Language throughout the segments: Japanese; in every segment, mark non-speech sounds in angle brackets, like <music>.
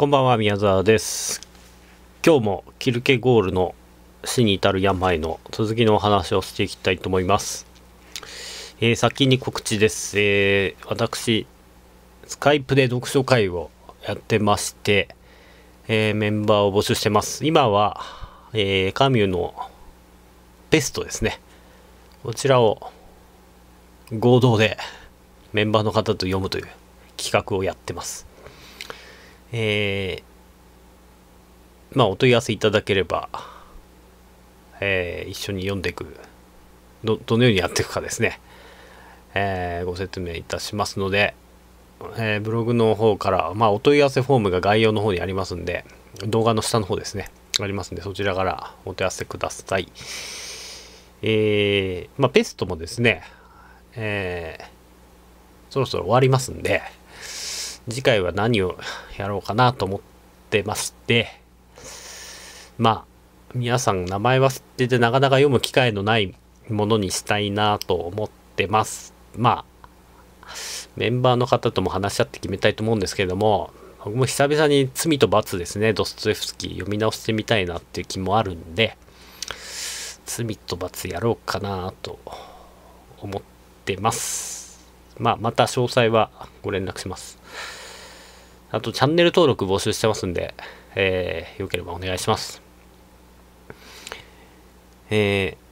こんばんは、宮沢です。今日もキルケゴールの死に至る病の続きのお話をしていきたいと思います。えー先に告知です。えー私、スカイプで読書会をやってまして、えーメンバーを募集してます。今は、えーカミュのペストですね。こちらを合同でメンバーの方と読むという企画をやってます。えーまあお問い合わせいただければ、えー一緒に読んでいくどどのようにやっていくかですね、えーご説明いたしますので、えーブログの方から、まあ、お問い合わせフォームが概要の方にありますんで動画の下の方ですねありますんでそちらからお問い合わせください。えーまあペストもですねえーそろそろ終わりますんで次回は何をやろうかなと思ってましてまあ皆さん名前は知っててなかなか読む機会のないものにしたいなと思ってます。まあメンバーの方とも話し合って決めたいと思うんですけれども僕も久々に「罪と罰」ですね。ドストエフスキー読み直してみたいなっていう気もあるんで「罪と罰」やろうかなと思ってます。まあまた詳細はご連絡します。あとチャンネル登録募集してますんで、えーよければお願いします。えー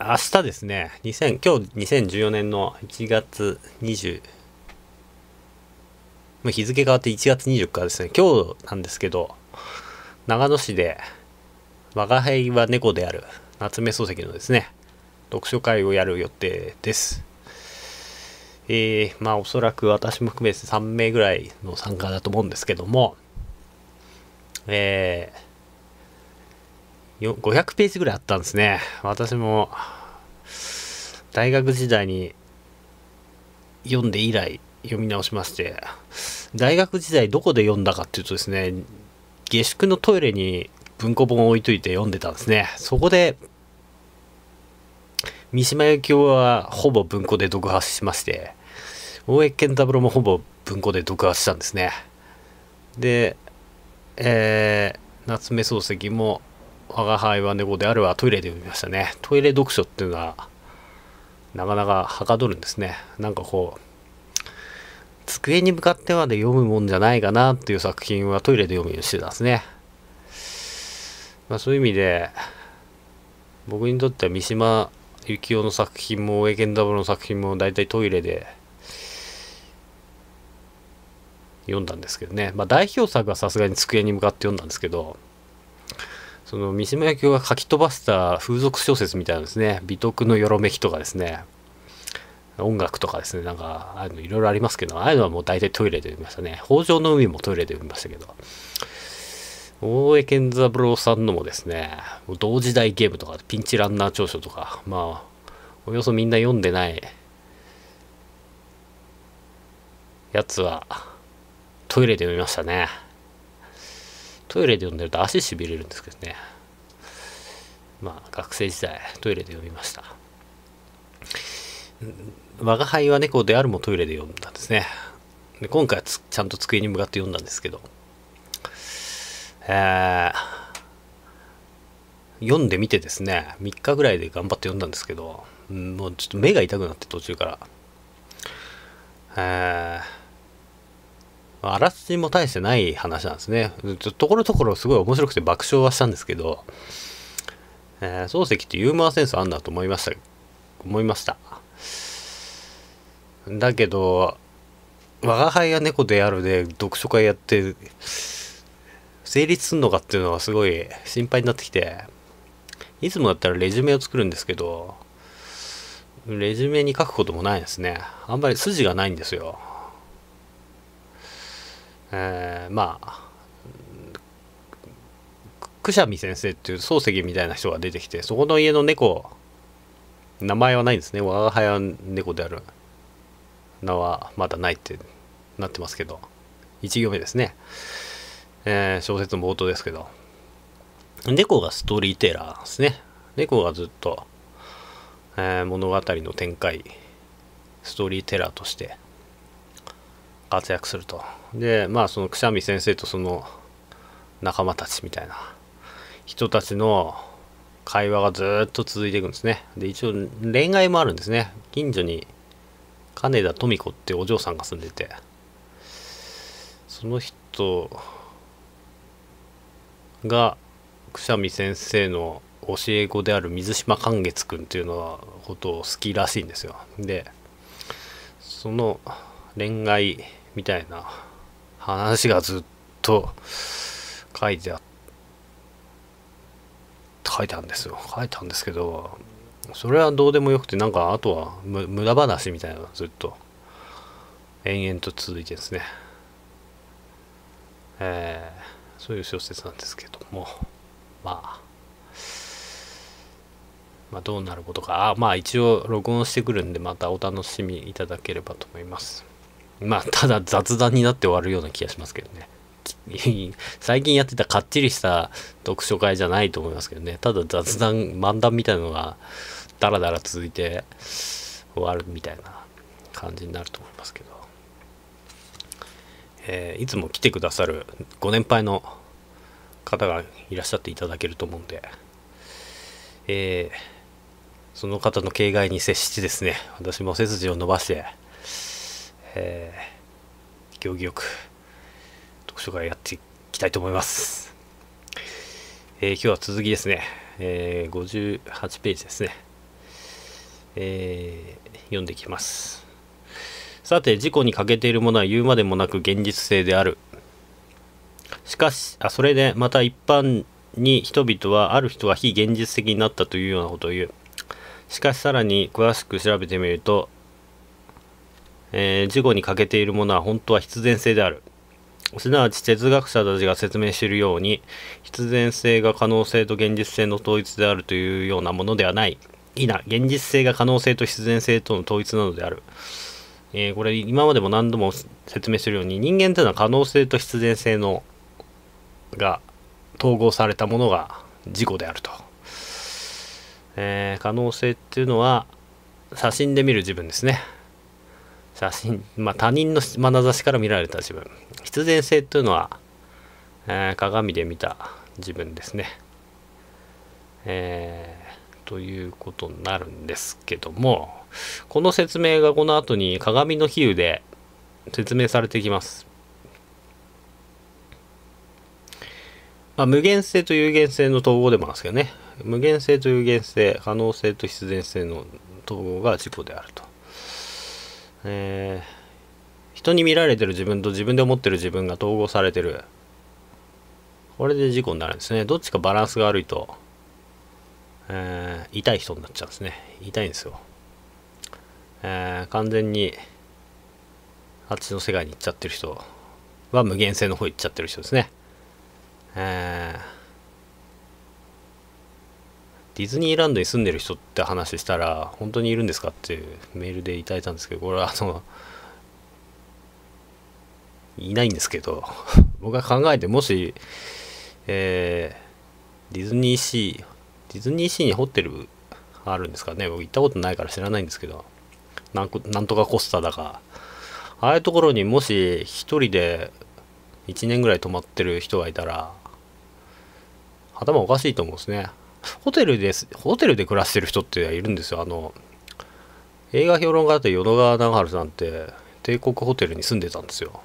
明日ですね、2000今日2014年の1月20、まあ日付変わって1月24日ですね、今日なんですけど、長野市で、我が輩は猫である夏目漱石のですね、読書会をやる予定です。えー、まあおそらく私も含めて3名ぐらいの参加だと思うんですけども、えー、500ページぐらいあったんですね。私も大学時代に読んで以来読み直しまして、大学時代どこで読んだかっていうとですね、下宿のトイレに文庫本を置いといて読んでたんですね。そこで三島由紀夫はほぼ文庫で読破しまして大江健三郎もほぼ文庫で読破したんですね。で、えー夏目漱石も「我が輩は猫である」はトイレで読みましたね。トイレ読書っていうのはなかなかはかどるんですね。なんかこう机に向かってまで読むもんじゃないかなっていう作品はトイレで読むようにしてたんですね。まあそういう意味で僕にとっては三島由紀夫の作品も大江健三郎の作品も大体トイレで読んだんですけどね。まあ代表作はさすがに机に向かって読んだんですけどその三島由紀夫が書き飛ばした風俗小説みたいなですね。美徳のよろめきとかですね。音楽とかですね。なんかああいうのいろいろありますけどああいうのはもう大体トイレで読みましたね。北条の海もトイレで読みましたけど。大江健三郎さんのもですね同時代ゲームとかピンチランナー長所とかまあおよそみんな読んでないやつはトイレで読みましたね。トイレで読んでると足しびれるんですけどね。まあ学生時代トイレで読みました。我が輩は猫であるもトイレで読んだんですね。で今回はちゃんと机に向かって読んだんですけど。えー読んでみてですね3日ぐらいで頑張って読んだんですけど、もうちょっと目が痛くなって途中から。えー、あらすじも大してない話なんですね。ところどころすごい面白くて爆笑はしたんですけど、えー漱石ってユーモアセンスあんだと思いました思いました。だけど「我が輩は猫である」で読書会やって成立すんのかっていうのはすごい心配になってきていつもだったらレジュメを作るんですけどレジュメに書くこともないですね。あんまり筋がないんですよ。えーまあくしゃみ先生っていう漱石みたいな人が出てきてそこの家の猫名前はないんですね。我が輩は猫である名はまだないってなってますけど。1行目ですね。えー小説の冒頭ですけど。猫がストーリーテラーですね。猫がずっと、えー物語の展開ストーリーテラーとして活躍すると。でまあそのくしゃみ先生とその仲間たちみたいな人たちの会話がずっと続いていくんですね。で一応恋愛もあるんですね。近所に金田富子ってお嬢さんが住んでてその人がくしゃみ先生の教え子である水島寛月君っていうのはことを好きらしいんですよ。でその恋愛みたいな話がずっと書いてあ書いてあるんですよ。書いたんですけどそれはどうでもよくてなんかあとは無駄話みたいなのずっと延々と続いてですね。えー、そういう小説なんですけども。まあ。まあ、どうなることか。あまあ一応録音してくるんでまたお楽しみいただければと思います。まあただ雑談になって終わるような気がしますけどね。<laughs> 最近やってたかっちりした読書会じゃないと思いますけどね。ただ雑談漫談みたいなのがダラダラ続いて終わるみたいな感じになると思いますけど、えー、いつも来てくださるご年配の方がいらっしゃっていただけると思うんで、えーその方の形骸に接してですね、私も背筋を伸ばして、えー、行儀よく読書会やっていきたいと思います。えー、今日は続きですね、えー、58ページですね、えー、読んでいきます。さて、事故に欠けているものは言うまでもなく現実性である。しかし、あそれでまた一般に人々はある人は非現実的になったというようなことを言う。しかしさらに詳しく調べてみると、え、事故に欠けているものは本当は必然性である。すなわち哲学者たちが説明しているように、必然性が可能性と現実性の統一であるというようなものではない。いな、現実性が可能性と必然性との統一なのである。えー、これ今までも何度も説明しているように、人間というのは可能性と必然性のが統合されたものが事故であると。えー、可能性っていうのは写真で見る自分ですね写真まあ他人の眼差しから見られた自分。必然性っていうのは、えー、鏡で見た自分ですね。えー、ということになるんですけどもこの説明がこの後に鏡の比喩で説明されてきます。まあ、無限性と有限性の統合でもあるんですけどね。無限性と有限性可能性と必然性の統合が自己であると、えー、人に見られてる自分と自分で思ってる自分が統合されてる。これで事故になるんですね。どっちかバランスが悪いと、えー、痛い人になっちゃうんですね。痛いんですよ、えー、完全にあっちの世界に行っちゃってる人は無限性の方行っちゃってる人ですね。えーディズニーランドに住んでる人って話したら本当にいるんですかっていうメールでいただいたんですけどこれはあのいないんですけど <laughs> 僕が考えてもし、えー、ディズニーシーディズニーシーにホテルあるんですかね。僕行ったことないから知らないんですけどなんなんとかコスタだかああいうところにもし一人で1年ぐらい泊まってる人がいたら頭おかしいと思うんですね。ホテルです、ホテルで暮らしてる人っているんですよ。あの、映画評論家だって淀川長春さんって帝国ホテルに住んでたんですよ。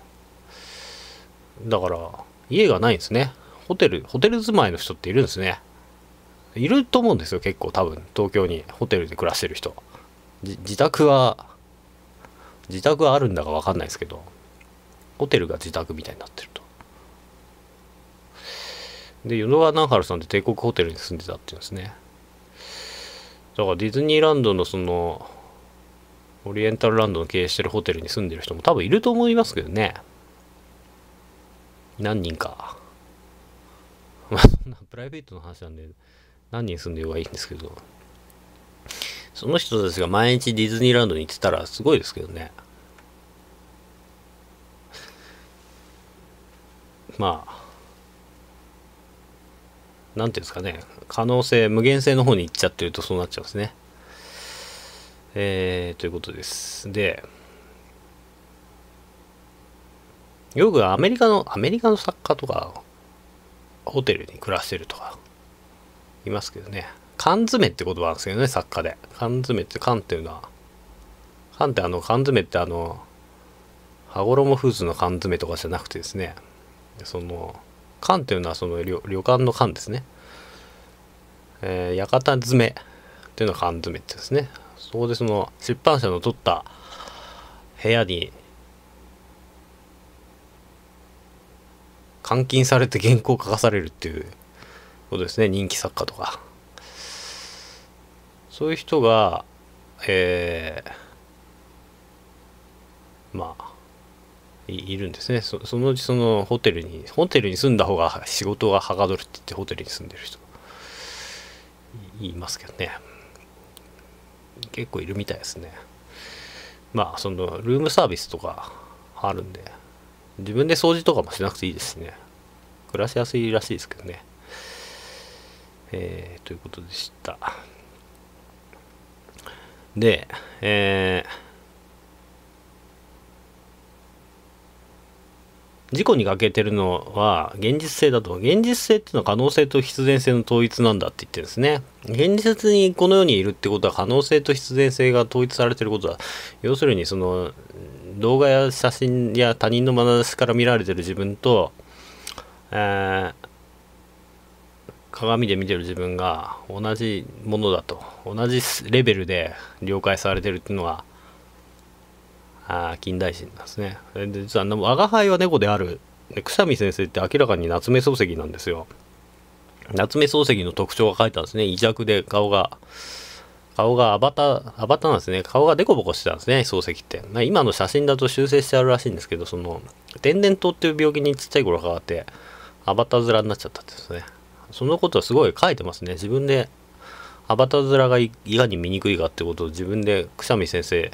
だから、家がないんですね。ホテル、ホテル住まいの人っているんですね。いると思うんですよ、結構多分。東京にホテルで暮らしてる人。自宅は、自宅はあるんだかわかんないですけど、ホテルが自宅みたいになってると。で、淀川南原さんって帝国ホテルに住んでたっていうんですね。だからディズニーランドのその、オリエンタルランドの経営してるホテルに住んでる人も多分いると思いますけどね。何人か。まあそんなプライベートの話なんで何人住んでようがいいんですけど。その人たちが毎日ディズニーランドに行ってたらすごいですけどね。まあ、何ていうんですかね、可能性、無限性の方に行っちゃってるとそうなっちゃうんですね。えー、ということです。で、よくアメリカのアメリカの作家とかホテルに暮らしてるとかいますけどね缶詰って言葉なんですけどね作家で缶詰って缶っていうのは缶ってあの缶詰ってあの羽衣フーズの缶詰とかじゃなくてですねその缶っていうのはその旅旅館の缶ですね。えー、屋形詰めっていうのは缶詰ってですね。そこでその出版社の取った部屋に監禁されて原稿を書かされるっていうことですね。人気作家とか。そういう人がえー、まあいるんですね。そのうちそのホテルにホテルに住んだ方が仕事がはかどるって言ってホテルに住んでる人言いますけどね。結構いるみたいですね。まあそのルームサービスとかあるんで自分で掃除とかもしなくていいですしね。暮らしやすいらしいですけどね。えー、ということでした。でえー事故に欠けてるのは現実性だと。現実性っていうのは可能性と必然性の統一なんだって言ってるんですね。現実にこの世にいるってことは可能性と必然性が統一されてることだ。要するにその動画や写真や他人の眼差しから見られてる自分と、えー、鏡で見てる自分が同じものだと。同じレベルで了解されてるっていうのはあ近代人なんですね。で実は我が輩は猫であるでくしゃみ先生って明らかに夏目漱石なんですよ。夏目漱石の特徴が書いてあるんですね。胃弱で顔が、顔がアバター、アバターなんですね。顔がデコボコしてたんですね、漱石ってま。今の写真だと修正してあるらしいんですけど、その、天然痘っていう病気にちっちゃい頃かかって、アバター面になっちゃったってですね。そのことはすごい書いてますね。自分で、アバター面がいかに醜いかってことを自分でくしゃみ先生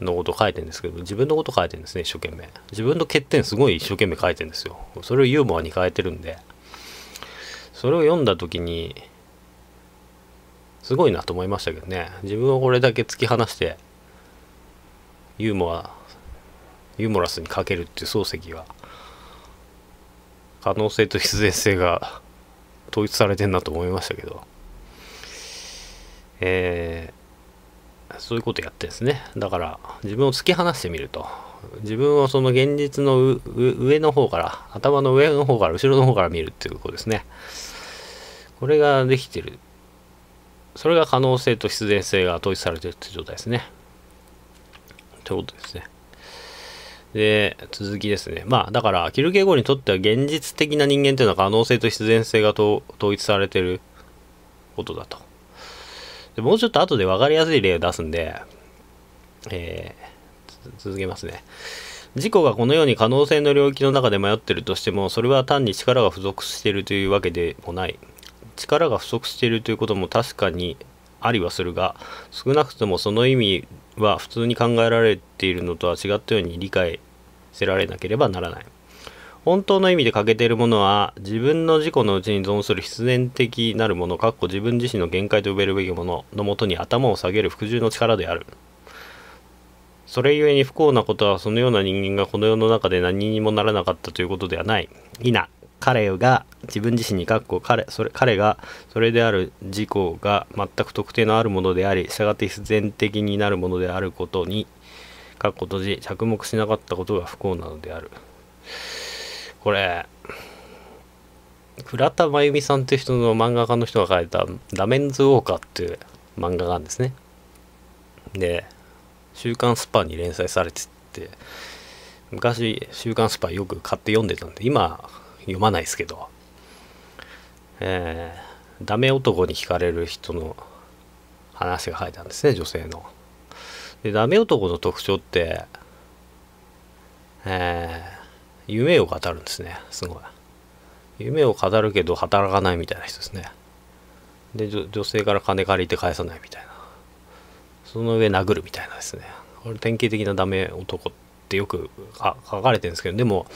のこと書いてるんですけど自分のこと書いてるんですね一生懸命。自分の欠点すごい一生懸命書いてるんですよ。それをユーモアに変えてるんで。それを読んだ時にすごいなと思いましたけどね。自分をこれだけ突き放してユーモアユーモラスに書けるっていう漱石は可能性と必然性が <laughs> 統一されてんなと思いましたけど。えーそういうことやってですね。だから自分を突き放してみると。自分をその現実の上の方から頭の上の方から後ろの方から見るっていうことですね。これができてる。それが可能性と必然性が統一されてるって状態ですね。ということですね。で続きですね。まあだからキルケゴにとっては現実的な人間というのは可能性と必然性が統一されてることだと。でもうちょっと後で分かりやすい例を出すんで、えー、続けますね。事故がこのように可能性の領域の中で迷ってるとしても、それは単に力が不足しているというわけでもない。力が不足しているということも確かにありはするが、少なくともその意味は普通に考えられているのとは違ったように理解せられなければならない。本当の意味で欠けているものは自分の自己のうちに存する必然的なるものかっこ自分自身の限界と呼べるべきもののもとに頭を下げる服従の力である。それゆえに不幸なことはそのような人間がこの世の中で何にもならなかったということではない。いな彼が自分自身にかっこ彼それ彼がそれである自己が全く特定のあるものであり従って必然的になるものであることにかっこ閉じ着目しなかったことが不幸なのである。これ倉田真由美さんって人の漫画家の人が書いた「ダメンズ・ウォーカー」っていう漫画があるんですね。で「週刊スパ」に連載されてて昔「週刊スパ」よく買って読んでたんで今読まないですけど。えー、ダメ男に惹かれる人の話が書いてあるんですね女性の。でダメ男の特徴ってえー夢を語るんですね。すごい。夢を語るけど働かないみたいな人ですね。で女性から金借りて返さないみたいな。その上殴るみたいなですね。これ典型的なダメ男ってよく書かれてるんですけどでも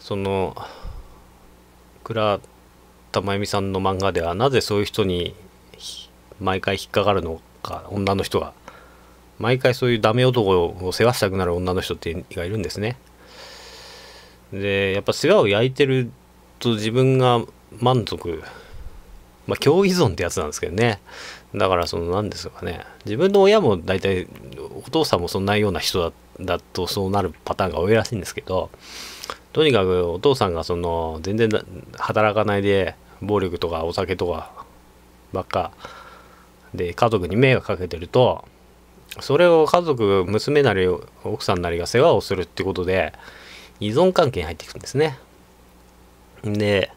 その倉田真由美さんの漫画ではなぜそういう人に毎回引っかかるのか女の人が毎回そういうダメ男を世話したくなる女の人ってがいるんですね。でやっぱ世話を焼いてると自分が満足。まあ共依存ってやつなんですけどね。だからその何ですかね。自分の親も大体お父さんもそんなような人だだとそうなるパターンが多いらしいんですけどとにかくお父さんがその全然働かないで暴力とかお酒とかばっかで家族に迷惑かけてるとそれを家族娘なり奥さんなりが世話をするってことで依存関係に入っていくんですね。で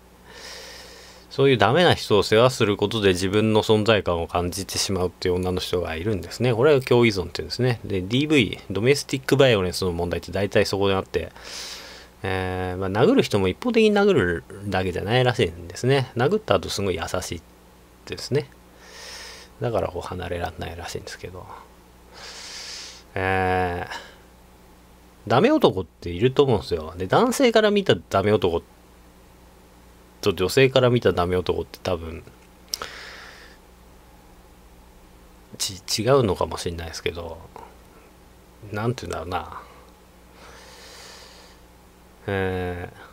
そういうダメな人を世話することで自分の存在感を感じてしまうっていう女の人がいるんですね。これは共依存っていうんですね。で DV ドメスティックバイオレンスの問題って大体そこであって、えー、まあ、殴る人も一方的に殴るだけじゃないらしいんですね。殴った後すごい優しいですね。だからこう離れられないらしいんですけど。えー、ダメ男っていると思うんですよ。で、男性から見たダメ男と女性から見たダメ男って多分、ち違うのかもしれないですけど、なんて言うんだろうな。えー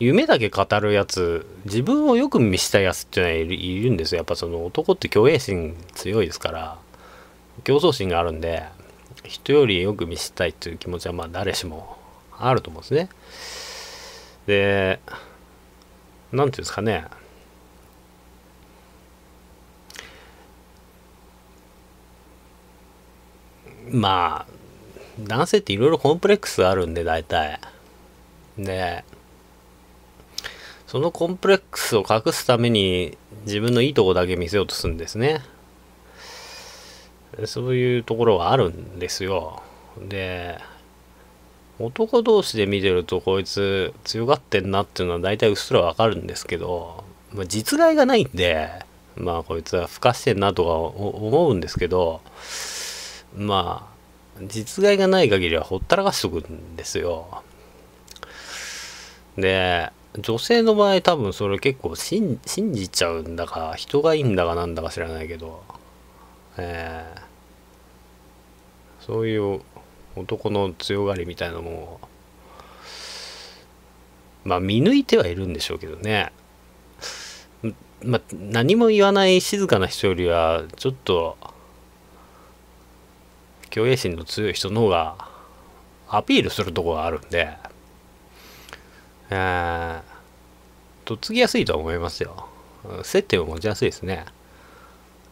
夢だけ語るやつ自分をよく見したやつっていうのはいるいるんですよやっぱその男って虚栄心強いですから競争心があるんで人よりよく見せたいという気持ちはまあ誰しもあると思うんですね。で何ていうんですかね。まあ男性っていろいろコンプレックスあるんで大体。でそのコンプレックスを隠すために自分のいいとこだけ見せようとするんですね。そういうところはあるんですよ。で、男同士で見てるとこいつ強がってんなっていうのは大体うっすらわかるんですけど、まあ、実害がないんで、まあこいつはふかしてんなとか思うんですけど、まあ実害がない限りはほったらかしとくんですよ。で、女性の場合多分それ結構信じちゃうんだか人がいいんだかなんだか知らないけどえ、そういう男の強がりみたいなのもまあ見抜いてはいるんでしょうけどね。まあ何も言わない静かな人よりはちょっと虚栄心の強い人の方がアピールするとこがあるんで。えー、とっつきやすいとは思いますよ。接点を持ちやすいですね。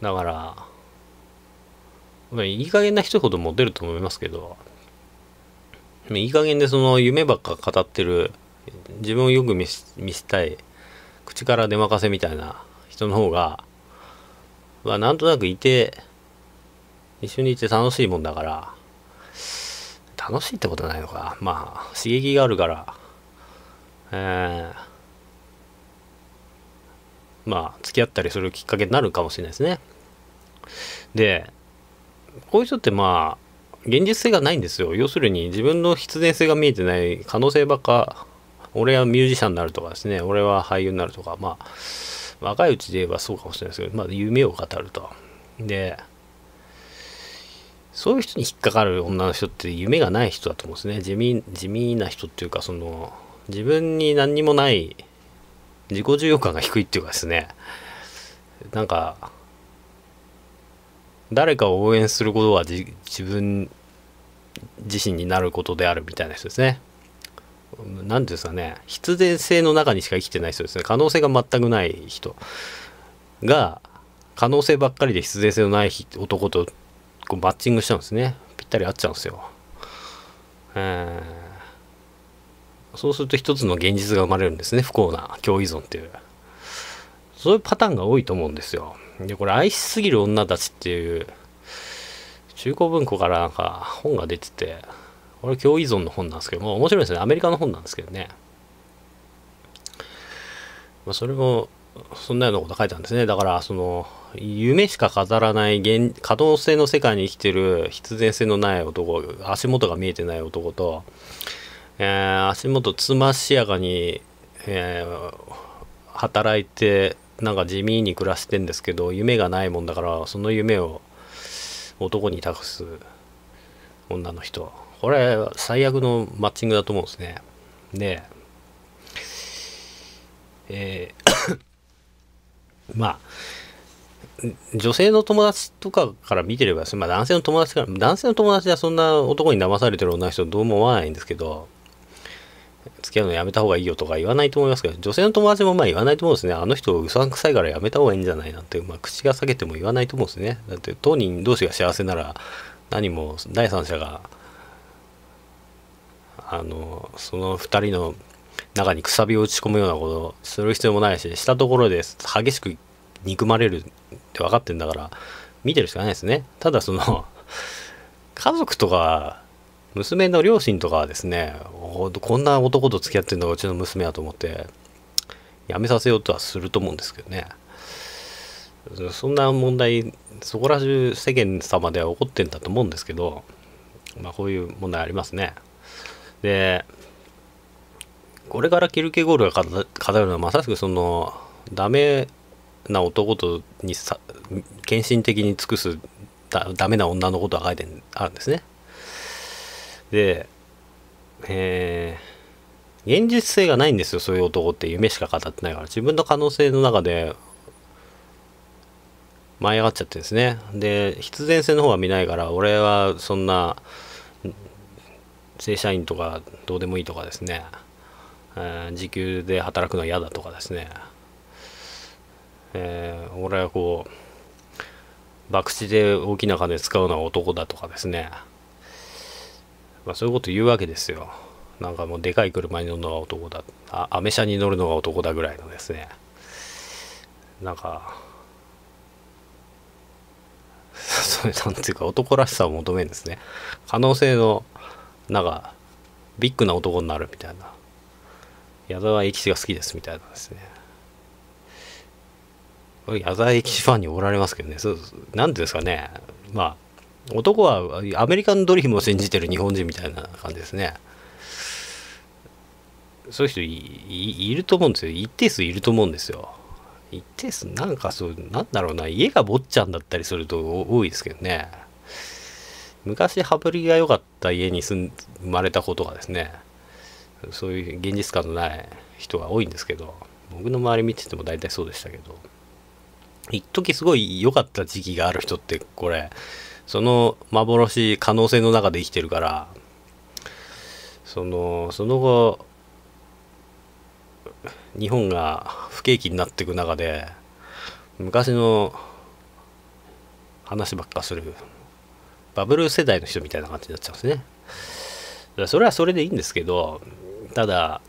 だからまあ、いい加減な人ほどモテると思いますけど、いい加減でその夢ばっか語ってる、自分をよく見せたい、口から出まかせみたいな人の方が、まあ、なんとなくいて、一緒にいて楽しいもんだから、楽しいってことないのか。まあ、刺激があるから、えー、まあ、付き合ったりするきっかけになるかもしれないですね。で、こういう人ってまあ現実性がないんですよ。要するに自分の必然性が見えてない可能性ばっか。俺はミュージシャンになるとかですね。俺は俳優になるとか。まあ若いうちで言えばそうかもしれないですけど、まあ、夢を語ると。でそういう人に引っかかる女の人って夢がない人だと思うんですね。地味地味な人っていうかその自分に何にもない自己重要感が低いっていうかですね。なんか誰かを応援することは自分自身になることであるみたいな人ですね。何ていうんですかね。必然性の中にしか生きてない人ですね。可能性が全くない人。が可能性ばっかりで必然性のない男とこうマッチングしちゃうんですね。ぴったり合っちゃうんですよ。えー、そうすると一つの現実が生まれるんですね。不幸な共依存っていう。そういうパターンが多いと思うんですよ。で、これ愛しすぎる女たちっていう、中古文庫からなんか本が出てて、これ共依存の本なんですけども、面白いですね。アメリカの本なんですけどね。まあ、それも、そんなようなこと書いてあるんですね。だから、その、夢しか語らない現可能性の世界に生きてる必然性のない男、足元が見えてない男と、えー、足元つましやかに、えー、働いてなんか地味に暮らしてんですけど夢がないもんだからその夢を男に託す女の人。これ最悪のマッチングだと思うんですね。でえー <coughs> まあ女性の友達とかから見てれば、まあ、男性の友達から男性の友達はそんな男に騙されてる女の人どうも思わないんですけど付き合うのやめた方がいいよとか言わないと思いますけど女性の友達もまあ言わないと思うんですね。あの人うさんくさいからやめた方がいいんじゃないなんて、まあ、口が裂けても言わないと思うんですね。だって当人同士が幸せなら何も第三者があのその2人の中にくさびを打ち込むようなことをする必要もないししたところで激しく憎まれるって分かってんだから見てるしかないですね。ただその家族とか娘の両親とかはですねこんな男と付き合ってんのがうちの娘やと思ってやめさせようとはすると思うんですけどね。そんな問題そこら中世間様では起こってんだと思うんですけどまあこういう問題ありますね。でこれからキルケゴールが語るのはまさしくそのダメな男とにさ献身的に尽くすダメな女のことが書いてあるんですね。でえー、現実性がないんですよそういう男って夢しか語ってないから。自分の可能性の中で舞い上がっちゃってるんですね。で必然性の方は見ないから俺はそんな正社員とかどうでもいいとかですね、えー、時給で働くのは嫌だとかですね、えー、俺はこう博打で大きな金使うのは男だとかですね。まあ、そういうこと言うわけですよ。なんかもうでかい車に乗るのが男だ。あアメ車に乗るのが男だぐらいのですね。なんか <laughs> それなんていうか男らしさを求めるんですね。可能性のなんかビッグな男になるみたいな。矢沢永吉が好きですみたいなですね。矢沢永吉ファンにおられますけどね。そうなんていうんですかね。まあ男はアメリカンドリームを信じてる日本人みたいな感じですね。そういう人いると思うんですよ。一定数いると思うんですよ。一定数なんかそうなんだろうな。家が坊ちゃんだったりすると多いですけどね。昔羽振りが良かった家に住ん生まれた子とかですね。そういう現実感のない人が多いんですけど僕の周り見てても大体そうでしたけど。一時すごい良かった時期がある人ってこれその幻可能性の中で生きてるからそのその後日本が不景気になっていく中で昔の話ばっかするバブル世代の人みたいな感じになっちゃうんですね。それはそれでいいんですけどただ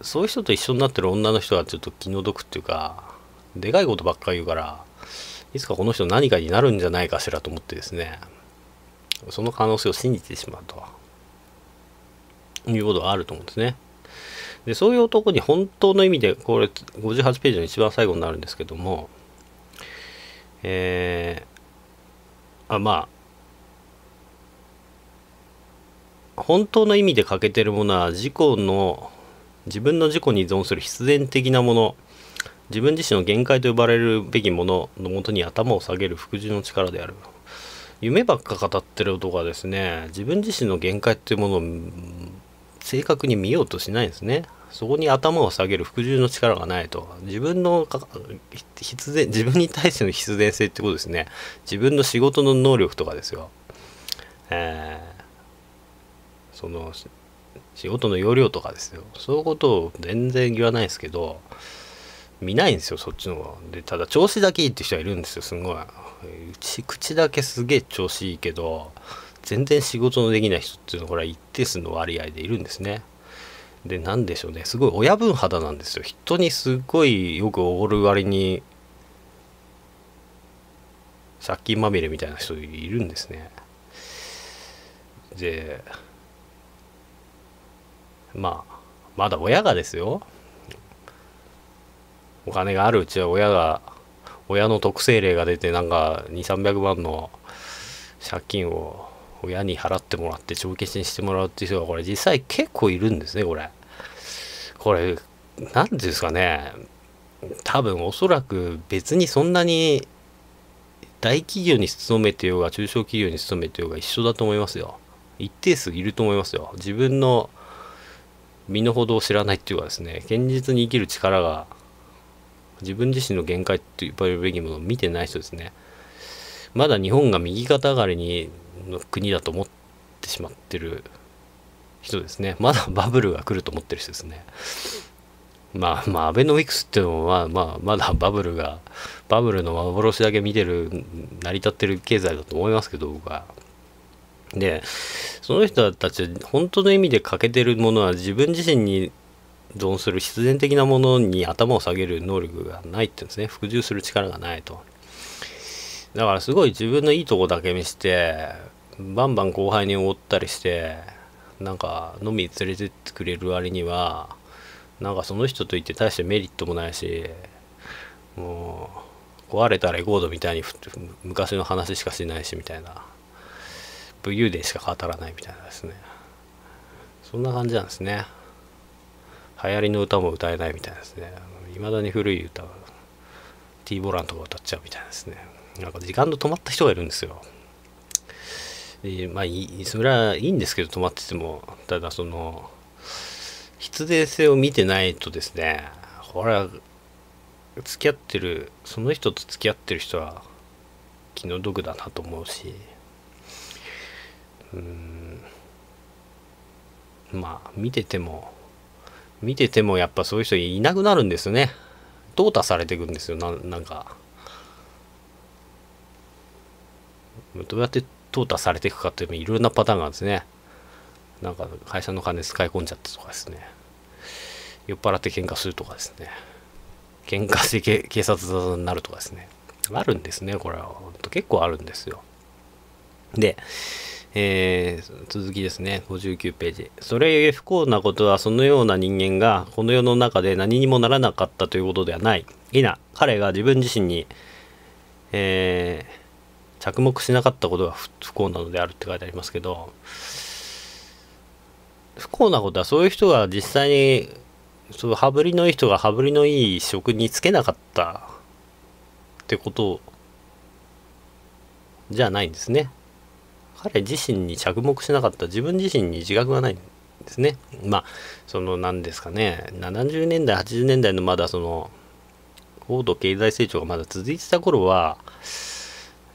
そういう人と一緒になってる女の人はちょっと気の毒っていうかでかいことばっか言うからいつかこの人何かになるんじゃないかしらと思ってですね。その可能性を信じてしまうということがあると思うんですね。でそういう男に本当の意味でこれ58ページの一番最後になるんですけどもえー、あまあ本当の意味で欠けてるものは自己の自分の自己に依存する必然的なもの自分自身の限界と呼ばれるべきもののもとに頭を下げる服従の力である。夢ばっか語ってる男はですね自分自身の限界っていうものを正確に見ようとしないんですね。そこに頭を下げる服従の力がないと。自分の必然自分に対しての必然性ってことですね。自分の仕事の能力とかですよ。えー、その仕事の要領とかですよ。そういうことを全然言わないですけど見ないんですよそっちの方でただ調子だけいいって人はいるんですよすごい。うち口だけすげえ調子いいけど全然仕事のできない人っていうのはこれは一定数の割合でいるんですね。で何でしょうね。すごい親分肌なんですよ。人にすごいよくおごる割に借金まみれみたいな人いるんですね。でまあまだ親がですよ。お金があるうちは親が親の特性例が出てなんか2300万の借金を親に払ってもらって帳消しにしてもらうっていう人がこれ実際結構いるんですねこれ。これ何ですかね多分おそらく別にそんなに大企業に勤めてようが中小企業に勤めてようが一緒だと思いますよ。一定数いると思いますよ自分の身の程を知らないっていうかですね現実に生きる力が自分自身の限界って言われるべきものを見てない人ですね。まだ日本が右肩上がりにの国だと思ってしまってる人ですね。まだバブルが来ると思ってる人ですね。まあまあアベノミクスっていうのは、まあ、まだバブルがバブルの幻だけ見てる成り立ってる経済だと思いますけど僕は。でその人たち本当の意味で欠けてるものは自分自身に存する必然的なものに頭を下げる能力がないっていうんですね。服従する力がないと。だからすごい自分のいいとこだけ見してバンバン後輩におったりしてなんか飲み連れてってくれる割にはなんかその人といって大してメリットもないしもう壊れたレコードみたいに昔の話しかしないしみたいな。武勇伝しか語らないみたいなですね。そんな感じなんですね。流行りの歌も歌えないみたいですね。いまだに古い歌 T ボランとか歌っちゃうみたいですね。なんか時間の止まった人がいるんですよ。まあいいそれはいいんですけど止まっててもただその必然性を見てないとですねこれは付き合ってるその人と付き合ってる人は気の毒だなと思うしうんまあ見てても見ててもやっぱそういう人いなくなるんですよね。淘汰されていくんですよ。ななんか。どうやって淘汰されていくかっていうのもいろんなパターンがあるんですね。なんか会社の金使い込んじゃってとかですね。酔っ払って喧嘩するとかですね。喧嘩して <laughs> 警察になるとかですね。あるんですね。これは。本当結構あるんですよ。でえー、続きですね。59ページ。それゆえ不幸なことはそのような人間がこの世の中で何にもならなかったということではない。いな。彼が自分自身に、えー、着目しなかったことが不幸なのであるって書いてありますけど不幸なことはそういう人が実際にそう羽振りのいい人が羽振りのいい職に就けなかったってことじゃないんですね。彼自身に着目しなかった自分自身に自覚がないんですね。まあその何ですかね70年代80年代のまだその高度経済成長がまだ続いてた頃は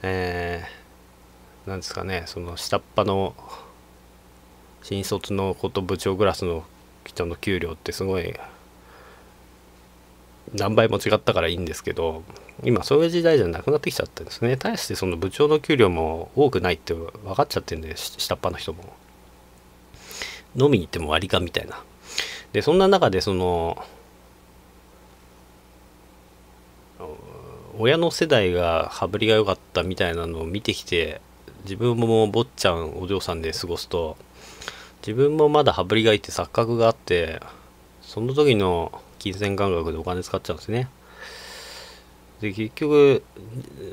えー、なんですかねその下っ端の新卒のこと部長クラスの人の給料ってすごい何倍も違ったからいいんですけど今そういう時代じゃなくなってきちゃったんですね。対してその部長の給料も多くないって分かっちゃってるんで下っ端の人も。飲みに行っても割り勘みたいな。でそんな中でその親の世代が羽振りが良かったみたいなのを見てきて自分も坊ちゃんお嬢さんで過ごすと自分もまだ羽振りがいて錯覚があってその時の金銭感覚でお金使っちゃうんですね。で結局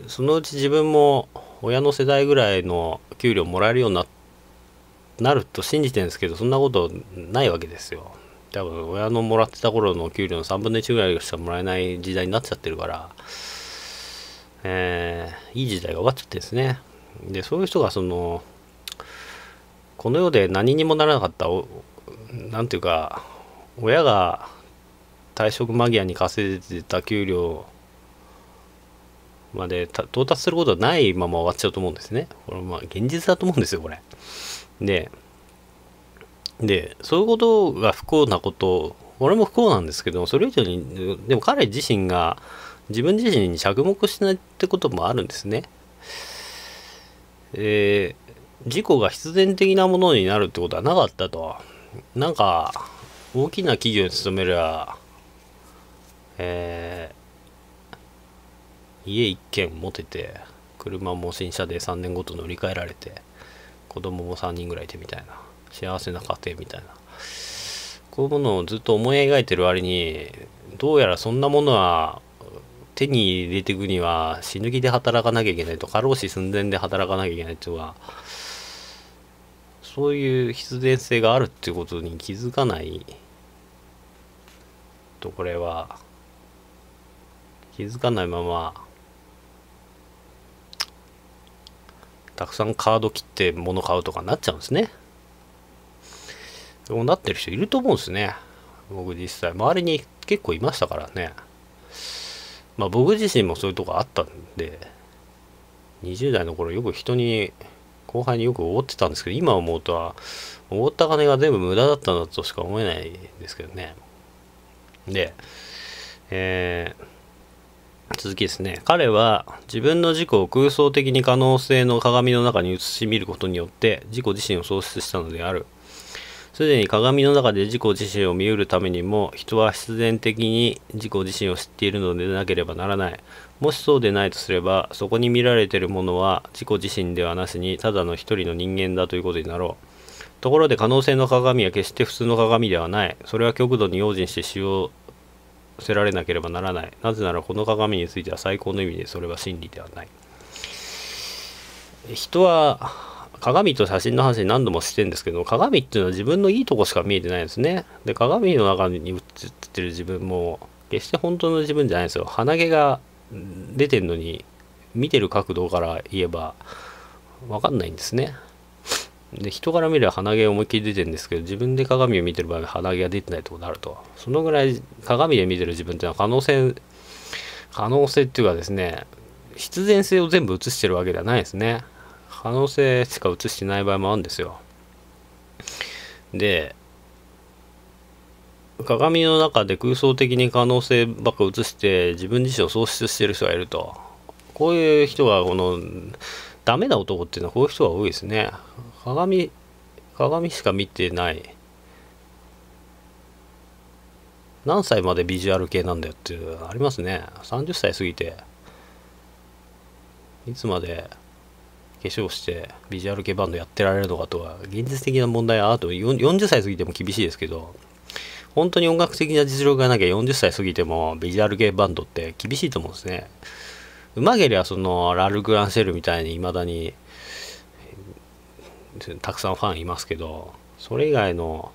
そのうち自分も親の世代ぐらいの給料もらえるようにななると信じてるんですけどそんなことないわけですよ。多分親のもらってた頃の給料の3分の1ぐらいしかもらえない時代になっちゃってるから、えー、いい時代が終わっちゃってですね。でそういう人がそのこの世で何にもならなかった何ていうか親が退職間際に稼いでた給料まで到達することはないまま終わっちゃうと思うんですね。これまあ現実だと思うんですよ、これ。で、で、そういうことが不幸なこと、俺も不幸なんですけど、それ以上に、でも彼自身が自分自身に着目しないってこともあるんですね。えー、事故が必然的なものになるってことはなかったと。なんか、大きな企業に勤めりゃ、えー、家1軒持てて車も新車で3年ごと乗り換えられて子供も3人ぐらいいてみたいな。幸せな家庭みたいな。こういうものをずっと思い描いてる割にどうやらそんなものは手に入れていくには死ぬ気で働かなきゃいけないと。過労死寸前で働かなきゃいけないっていうのはそういう必然性があるっていうことに気づかないとこれは。気づかないままたくさんカード切って物買うとかになっちゃうんですね。そうなってる人いると思うんですね。僕実際。周りに結構いましたからね。まあ僕自身もそういうとこあったんで20代の頃よく人に後輩によくおごってたんですけど今思うとはおごった金が全部無駄だったんだとしか思えないですけどね。でえー、続きですね。彼は自分の自己を空想的に可能性の鏡の中に映し見ることによって自己自身を喪失したのである。すでに鏡の中で自己自身を見うるためにも人は必然的に自己自身を知っているのでなければならない。もしそうでないとすればそこに見られているものは自己自身ではなしにただの一人の人間だということになろう。ところで可能性の鏡は決して普通の鏡ではない。それは極度に用心して使用せられなければならない。なぜならこの鏡については最高の意味でそれは真理ではない。人は鏡と写真の話何度もしてるんですけど鏡っていうのは自分のいいとこしか見えてないんですね。で鏡の中に映ってる自分も決して本当の自分じゃないですよ。鼻毛が出てんのに見てる角度から言えば分かんないんですね。で人から見れば鼻毛思いっきり出てるんですけど自分で鏡を見てる場合は鼻毛が出てないってことになるとそのぐらい鏡で見てる自分っていうのは可能性可能性っていうかですね必然性を全部映してるわけではないですね可能性しか映してない場合もあるんですよ。で、鏡の中で空想的に可能性ばっか映して自分自身を喪失してる人がいると。こういう人が、この、ダメな男っていうのはこういう人が多いですね。鏡、鏡しか見てない。何歳までビジュアル系なんだよっていうのありますね。30歳過ぎて、いつまで化粧してビジュアル系バンドやってられるのかとは現実的な問題はあと40歳過ぎても厳しいですけど本当に音楽的な実力がなきゃ40歳過ぎてもビジュアル系バンドって厳しいと思うんですねうまけりゃそのラルク・ランシェルみたいに未だにたくさんファンいますけどそれ以外の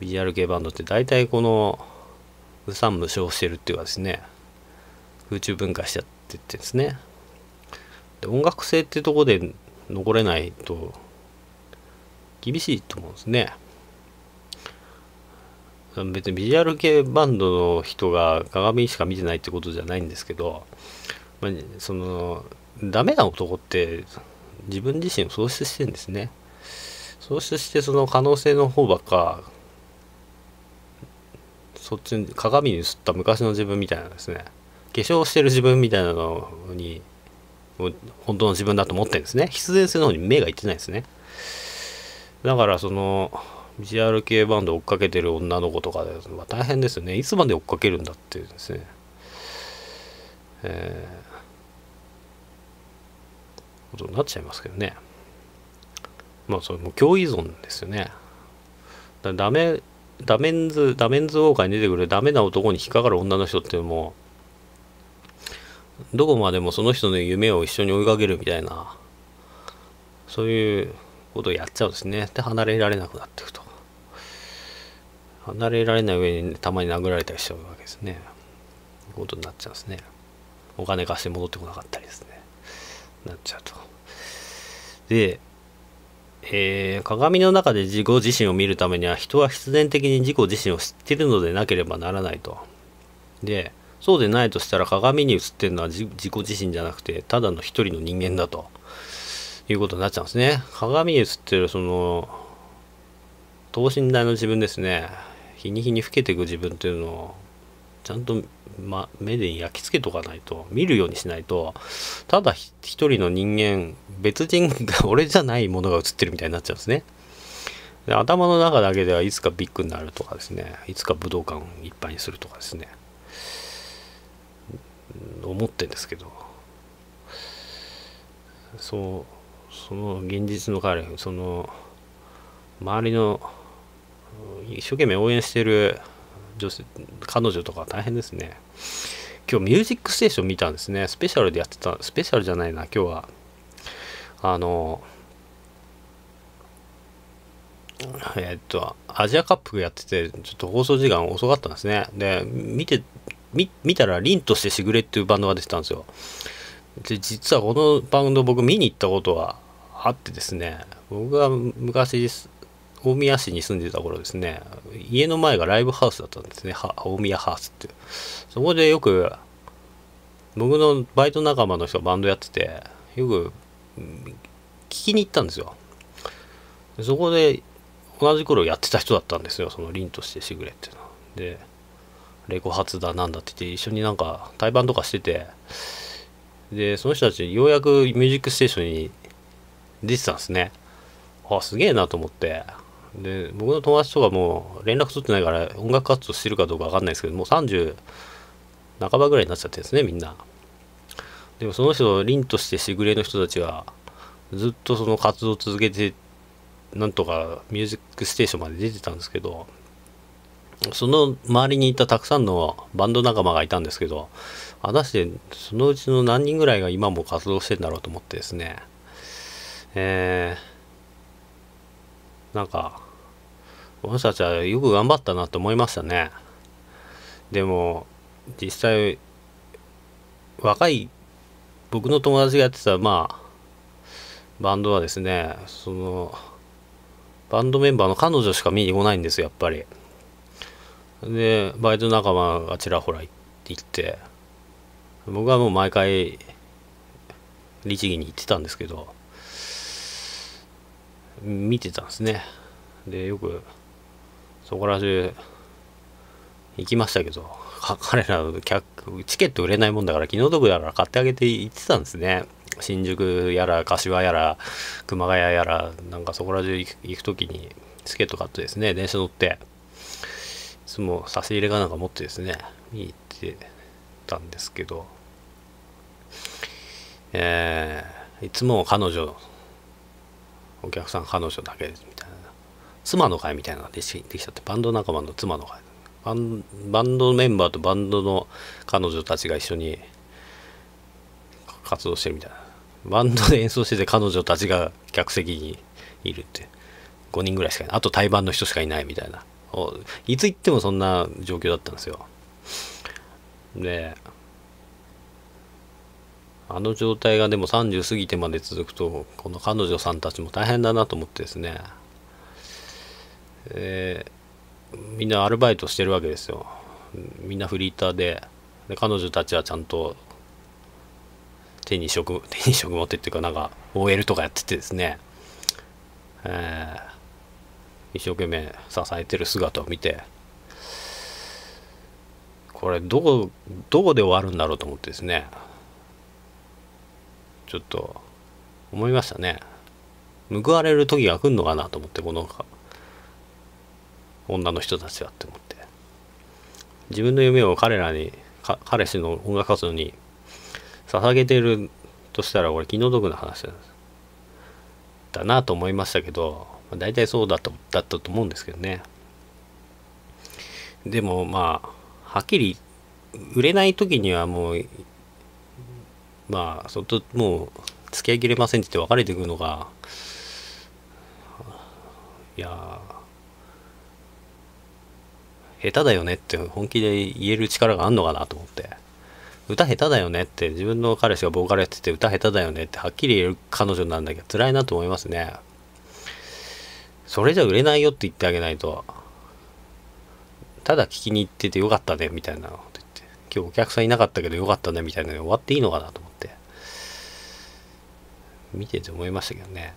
ビジュアル系バンドって大体この無産無償してるっていうかですね空中分解しちゃってってですねで音楽性っていうとこで残れないと厳しいと思うんですね。別にビジュアル系バンドの人が鏡しか見てないってことじゃないんですけど、まあ、そのダメな男って自分自身を喪失してんですね。喪失してその可能性の方ばっかそっちに鏡に映った昔の自分みたいなですね。化粧してる自分みたいなのに本当の自分だと思ってるんですね。必然性の方に目がいってないですね。だからそのビジュアル系バンド追っかけてる女の子とかで、まあ、大変ですよね。いつまで追っかけるんだっていうですね。えー、ことになっちゃいますけどね。まあそれも共依存ですよね。だダメダメンズダメンズウォーカーに出てくるダメな男に引っかかる女の人っていうどこまでもその人の夢を一緒に追いかけるみたいなそういうことをやっちゃうんですね。で離れられなくなっていくと。離れられない上にたまに殴られたりしちゃうわけですね。ことになっちゃうんですね。お金貸して戻ってこなかったりですね。なっちゃうと。でえー、鏡の中で自己自身を見るためには人は必然的に自己自身を知ってるのでなければならないと。でそうでないとしたら鏡に映ってるのは自己自身じゃなくてただの一人の人間だと。いうことになっちゃうんですね。鏡に映ってるその等身大の自分ですね。日に日に老けていく自分っていうのをちゃんと、ま、目で焼き付けとかないと見るようにしないとただ一人の人間別人が <laughs> 俺じゃないものが映ってるみたいになっちゃうんですね。で頭の中だけではいつかビッグになるとかですね。いつか武道館いっぱいにするとかですね。思ってんですけど。そうその現実の彼その周りの一生懸命応援してる女性彼女とか大変ですね。今日「ミュージックステーション」見たんですね。スペシャルでやってたスペシャルじゃないな今日は。あのえっとアジアカップやっててちょっと放送時間遅かったんですね。で見て見見たら凛としてしぐれっていうバンドが出てたんですよ。で実はこのバンド僕見に行ったことはあってですね。僕が昔大宮市に住んでた頃ですね家の前がライブハウスだったんですね大宮ハウスってそこでよく僕のバイト仲間の人がバンドやっててよく聞きに行ったんですよ。そこで同じ頃やってた人だったんですよその凛としてしぐれっていうのは。でレコ発だなんだって言って一緒になんか対バンとかしててでその人たちようやく「ミュージックステーション」に出てたんですね。あすげえなと思って。で僕の友達とかも連絡取ってないから音楽活動してるかどうか分かんないですけどもう30半ばぐらいになっちゃってですねみんな。でもその人凛としてしぐれの人たちがずっとその活動を続けてなんとかミュージックステーションまで出てたんですけどその周りにいたたくさんのバンド仲間がいたんですけど果たしてそのうちの何人ぐらいが今も活動してんだろうと思ってですね。えー、なんかこの人たちはよく頑張ったなと思いましたね。でも実際若い僕の友達がやってたまあバンドはですねそのバンドメンバーの彼女しか見に来ないんですよやっぱり。でバイト仲間がちらほら行って僕はもう毎回律儀に行ってたんですけど見てたんですね。でよくそこら中行きましたけど <laughs> 彼らの客チケット売れないもんだから気の毒だから買ってあげて行ってたんですね。新宿やら柏やら熊谷やらなんかそこら中行く時にチケット買ってですね電車乗っていつも差し入れかなんか持ってですね見に行ってたんですけどえー、いつも彼女お客さん彼女だけですみたいな。妻の会みたいなのができできちゃってバンド仲間の妻の会。バンバンドメンバーとバンドの彼女たちが一緒に活動してるみたいな。バンドで演奏してて彼女たちが客席にいるって。5人ぐらいしかいない。あと対バンの人しかいないみたいな。いつ行ってもそんな状況だったんですよ。であの状態がでも30過ぎてまで続くとこの彼女さんたちも大変だなと思ってですね、えー、みんなアルバイトしてるわけですよ。みんなフリーターで。で彼女たちはちゃんと手に職 <laughs> 手に職持ってっていうかなんか OL とかやっててですね、えー、一生懸命支えてる姿を見て。これどこどこで終わるんだろうと思ってですね。ちょっと思いましたね。報われる時が来るのかなと思ってこの女の人たちはって思って。自分の夢を彼らに彼氏の音楽活動に捧げてるとしたら俺気の毒な話だなと思いましたけど大体そうだっただったと思うんですけどね。でもまあはっきり売れない時にはもうまあそっともう付き合いきれませんって言って別れていくのがいや下手だよねって本気で言える力があんのかなと思って。歌下手だよねって自分の彼氏がボーカルやってて歌下手だよねってはっきり言える彼女なんだけど辛いなと思いますね。それじゃ売れないよって言ってあげないと。ただ聞きに行っててよかったねみたいなこと言って。今日お客さんいなかったけどよかったねみたいなの終わっていいのかなと思って。見てて思いましたけどね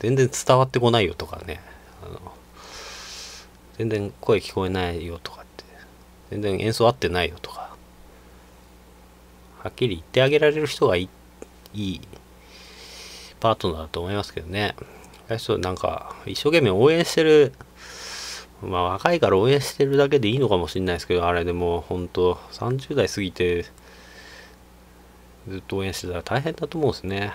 全然伝わってこないよとかねあの全然声聞こえないよとかって全然演奏合ってないよとかはっきり言ってあげられる人がいいパートナーだと思いますけどね。人なんか一生懸命応援してるまあ若いから応援してるだけでいいのかもしれないですけどあれでも本当30代過ぎてずっと応援してたら大変だと思うんですね。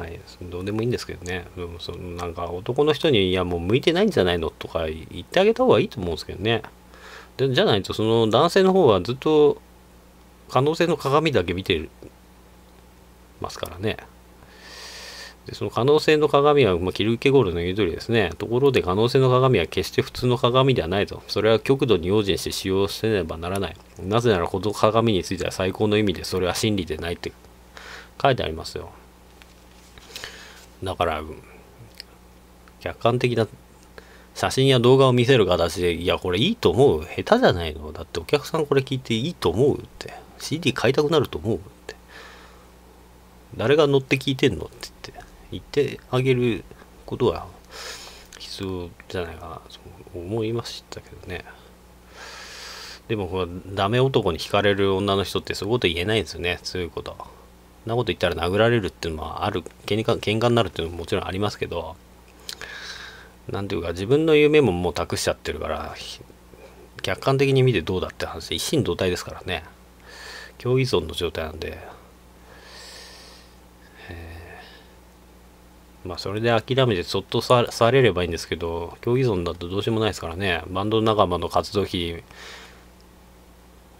まあ、どうでもいいんですけどね。でもそのなんか男の人にいやもう向いてないんじゃないの？とか言ってあげた方がいいと思うんですけどね。でじゃないとその男性の方はずっと可能性の鏡だけ見てますからね。でその可能性の鏡は、まあ、キルケゴールの言う通りですね。ところで可能性の鏡は決して普通の鏡ではないと。それは極度に用心して使用せねばならない。なぜならこの鏡については最高の意味でそれは真理でないって書いてありますよ。だから、客観的な写真や動画を見せる形で、いや、これいいと思う。下手じゃないの。だってお客さんこれ聞いていいと思うって。CD 買いたくなると思うって。誰が乗って聞いてんのって言って、言ってあげることは必要じゃないかなと思いましたけどね。でもこれダメ男に惹かれる女の人ってそういうこと言えないんですよねそういうことなこと言ったら殴られるっていうのもある喧嘩喧嘩になるっていうのももちろんありますけど何ていうか自分の夢ももう託しちゃってるから客観的に見てどうだって話一心同体ですからね。共依存の状態なんで。まあそれで諦めてそっとさされればいいんですけど競依存だとどうしようもないですからね。バンド仲間の活動費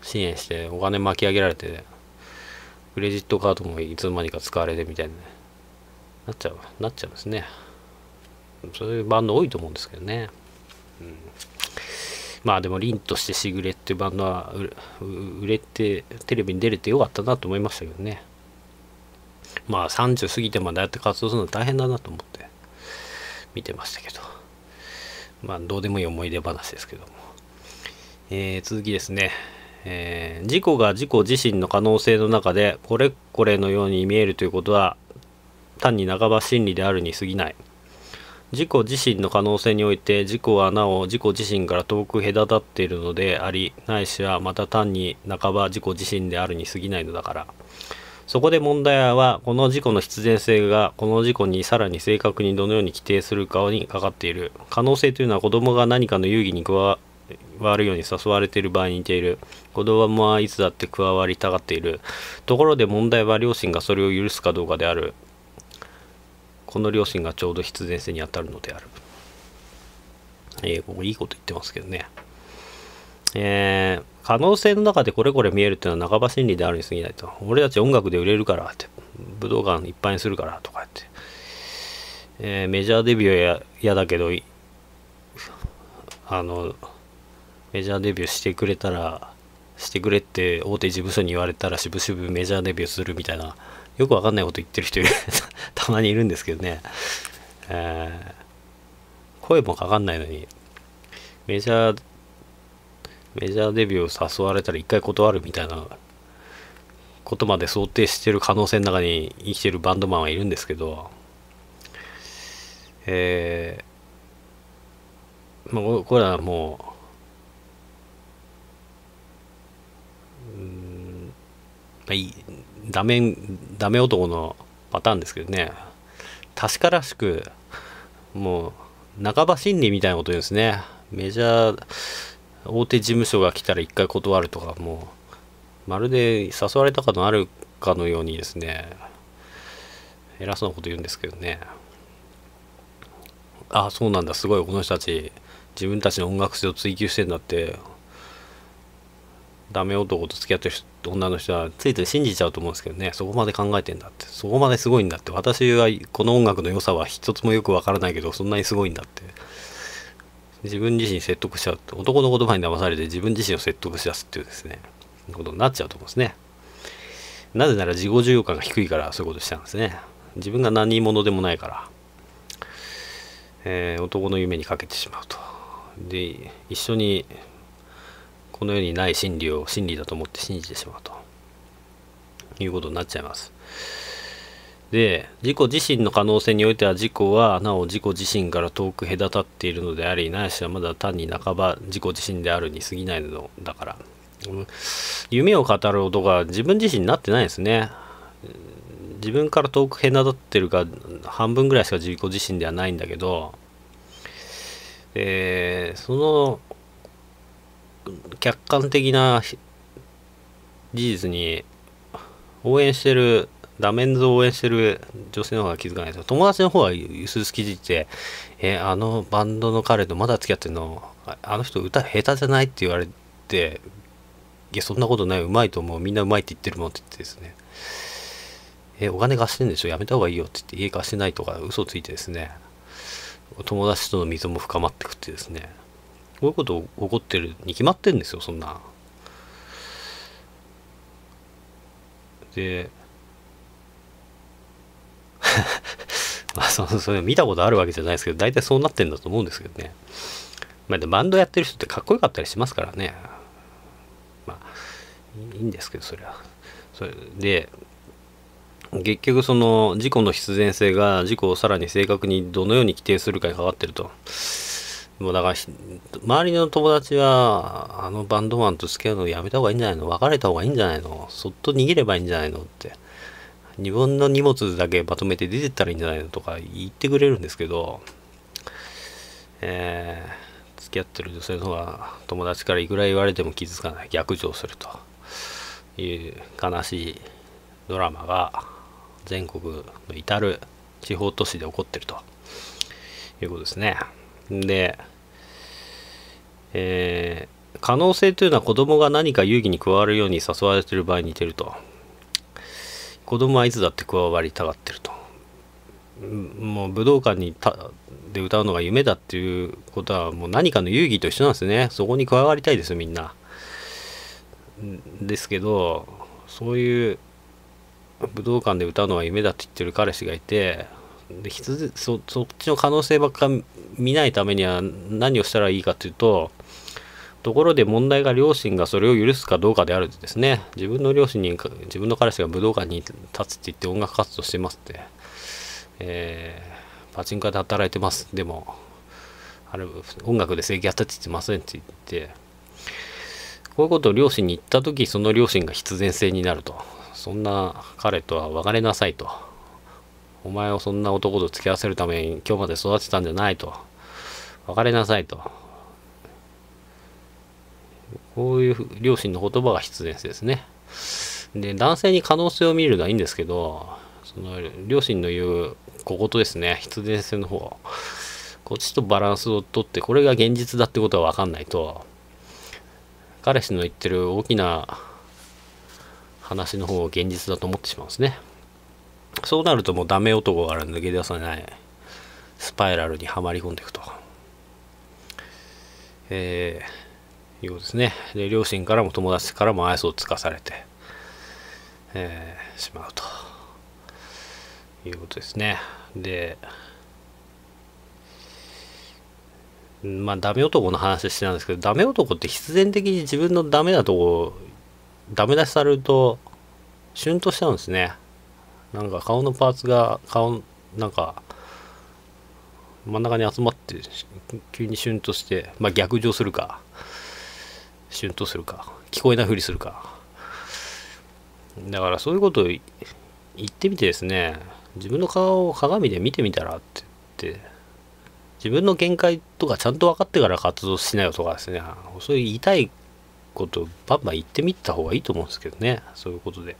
支援してお金巻き上げられてクレジットカードもいつの間にか使われてみたいな、なっちゃうなっちゃうんですね。そういうバンド多いと思うんですけどね、うん、まあでも凛としてしぐれっていうバンドは売れてテレビに出れてよかったなと思いましたけどね。まあ30過ぎてまでやって活動するの大変だなと思って見てましたけど。まあどうでもいい思い出話ですけども、えー、続きですね。えー、自己が自己自身の可能性の中でこれこれのように見えるということは単に半ば真理であるに過ぎない。自己自身の可能性において自己はなお自己自身から遠く隔たっているのでありないしはまた単に半ば自己自身であるに過ぎないのだから。そこで問題はこの自己の必然性がこの自己にさらに正確にどのように規定するかにかかっている。可能性というのは子供が何かの遊戯に加わるように誘われている場合に似ている。子供はいつだって加わりたがっている。ところで問題は両親がそれを許すかどうかである。この両親がちょうど必然性に当たるのである。えー、ここいいこと言ってますけどね。えー、可能性の中でこれこれ見えるっていうのは半ば真理であるに過ぎないと。俺たち音楽で売れるからって。武道館いっぱいにするからとかって、えー、メジャーデビューは嫌だけどあのメジャーデビューしてくれたらしてくれって大手事務所に言われたら渋々メジャーデビューするみたいなよくわかんないこと言ってる人 <laughs> たまにいるんですけどね、えー、声もかかんないのにメジャーメジャーデビューを誘われたら一回断るみたいなことまで想定してる可能性の中に生きてるバンドマンはいるんですけどえー、まあこれはもうまあ、いいダメダメ男のパターンですけどね。確からしくもう半ば心理みたいなこと言うんですね。メジャー大手事務所が来たら一回断るとかもうまるで誘われたかのあるかのようにですね。偉そうなこと言うんですけどね。ああそうなんだ。すごい。この人たち自分たちの音楽性を追求してんだってダメ男と付き合ってる女の人はついつい信じちゃうと思うんですけどね。そこまで考えてんだって。そこまですごいんだって。私はこの音楽の良さは一つもよくわからないけどそんなにすごいんだって。自分自身説得しちゃうって。男の言葉に騙されて自分自身を説得しだすっていうですね。ことになっちゃうと思うんですね。なぜなら自己重要感が低いからそういうことしちゃうんですね。自分が何者でもないから、えー、男の夢にかけてしまうと。で一緒にこの世にない真理を真理だと思って信じてしまうと。いうことになっちゃいます。で自己自身の可能性においては自己はなお自己自身から遠く隔たっているのでありないしはまだ単に半ば自己自身であるに過ぎないのだから、夢を語る男は自分自身になってないですね。自分から遠く隔たってるか半分ぐらいしか自己自身ではないんだけど、えー、その客観的な事実に応援してるダメンズを応援してる女性の方が気づかないですよ友達の方はうすす気づいて「えあのバンドの彼とまだ付き合ってんの？あの人歌下手じゃない?」って言われて「いやそんなことないうまいと思う。みんなうまいって言ってるもん」って言ってですね「えお金貸してんでしょ？やめた方がいいよ」って言って家貸してないとか嘘ついてですね。友達との溝も深まってくってですね。こういうこと起こってるに決まってんですよそんな。で <laughs> まあそそれ見たことあるわけじゃないですけど大体そうなってんだと思うんですけどね。まあでバンドやってる人ってかっこよかったりしますからね。まあいいんですけどそれは。それで結局その事故の必然性が事故をさらに正確にどのように規定するかにかかってると。もうだから周りの友達はあのバンドマンと付き合うのやめた方がいいんじゃないの？別れた方がいいんじゃないの？そっと逃げればいいんじゃないのって自分の荷物だけまとめて出てったらいいんじゃないのとか言ってくれるんですけどえー、付き合ってる女性の方が友達からいくら言われても気づかない。逆上するという悲しいドラマが全国の至る地方都市で起こってるということですね。で、えー、可能性というのは子供が何か遊戯に加わるように誘われている場合に似てると。子供はいつだって加わりたがってると。もう武道館にたで歌うのが夢だっていうことはもう何かの遊戯と一緒なんですね。そこに加わりたいですみんな。ですけどそういう武道館で歌うのは夢だって言ってる彼氏がいてでそそっちの可能性ばっか見ないためには何をしたらいいかというとところで問題が両親がそれを許すかどうかであるとですね自分の両親に自分の彼氏が武道館に立つって言って音楽活動してますって、えー、パチンコ屋で働いてますでもあれ音楽で正義やったって言ってませんって言ってこういうことを両親に言った時その両親が必然性になるとそんな彼とは別れなさいと。お前をそんな男と付き合わせるために今日まで育てたんじゃないと。別れなさいと。こういう両親の言葉が必然性ですね。で、男性に可能性を見るのはいいんですけど、その両親の言う小言ですね、必然性の方。こっちとバランスをとって、これが現実だってことは分かんないと、彼氏の言ってる大きな話の方を現実だと思ってしまうんですね。そうなるともうダメ男から抜け出さないスパイラルにはまり込んでいくと。えー、いうことですね。で、両親からも友達からも愛想をつかされて、えー、しまうということですね。で、まあ、ダメ男の話してたんですけど、ダメ男って必然的に自分のダメなとこダメ出しされるとシュンとしちゃうんですねなんか顔のパーツが顔なんか真ん中に集まって急にシュンとしてまあ逆上するかシュンとするか聞こえないふりするか。だからそういうことを言ってみてですね自分の顔を鏡で見てみたらって言って自分の限界とかちゃんと分かってから活動しないよとかですね。そういう言いたいことバンバン言ってみた方がいいと思うんですけどねそういうことで。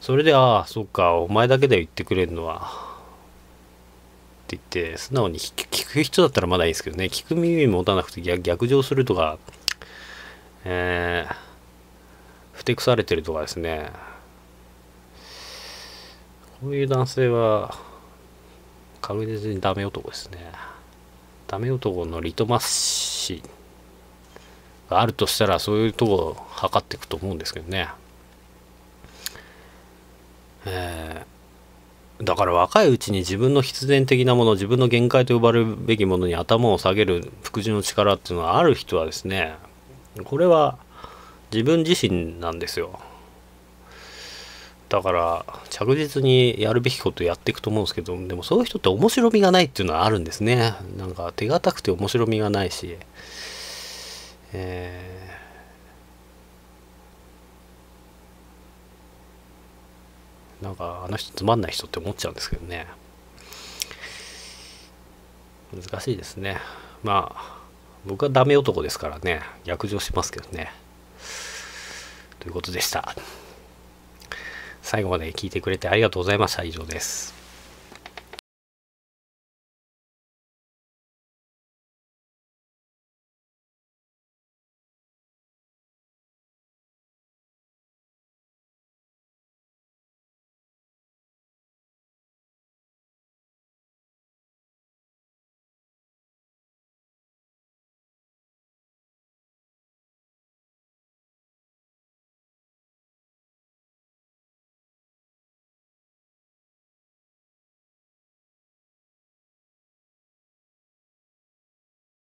それでああそっかお前だけで言ってくれるのは。って言って素直に聞く人だったらまだいいですけどね。聞く耳持たなくて逆上するとかえー、ふてくされてるとかですねこういう男性は確実にダメ男ですねダメ男のリトマス紙があるとしたらそういうとこを測っていくと思うんですけどね。えー、だから若いうちに自分の必然的なもの自分の限界と呼ばれるべきものに頭を下げる服従の力っていうのはある人はですねこれは自分自身なんですよ。だから着実にやるべきことやっていくと思うんですけどでもそういう人って面白みがないっていうのはあるんですね。なんか手堅くて面白みがないし。えー、なんかあの人つまんない人って思っちゃうんですけどね。難しいですね。まあ僕はダメ男ですからね。逆上しますけどね。ということでした。最後まで聞いてくれてありがとうございました。以上です。